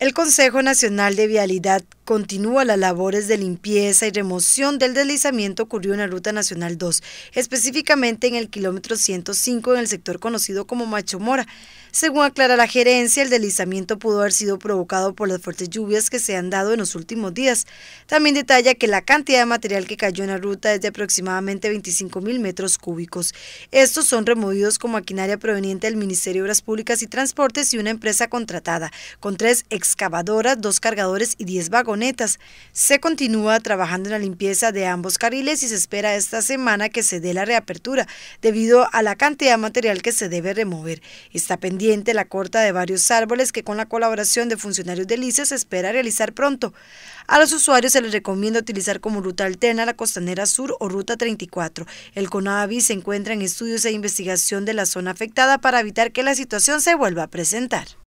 El Consejo Nacional de Vialidad continúa las labores de limpieza y remoción del deslizamiento ocurrió en la Ruta Nacional 2, específicamente en el kilómetro 105 en el sector conocido como Macho Mora. Según aclara la gerencia, el deslizamiento pudo haber sido provocado por las fuertes lluvias que se han dado en los últimos días. También detalla que la cantidad de material que cayó en la ruta es de aproximadamente 25 mil metros cúbicos. Estos son removidos con maquinaria proveniente del Ministerio de Obras Públicas y Transportes y una empresa contratada, con tres excavadoras, dos cargadores y diez Se continúa trabajando en la limpieza de ambos carriles y se espera esta semana que se dé la reapertura, debido a la cantidad de material que se debe remover. Está pendiente la corta de varios árboles que con la colaboración de funcionarios de LICE se espera realizar pronto. A los usuarios se les recomienda utilizar como ruta alterna la Costanera Sur o Ruta 34. El CONAVI se encuentra en estudios e investigación de la zona afectada para evitar que la situación se vuelva a presentar.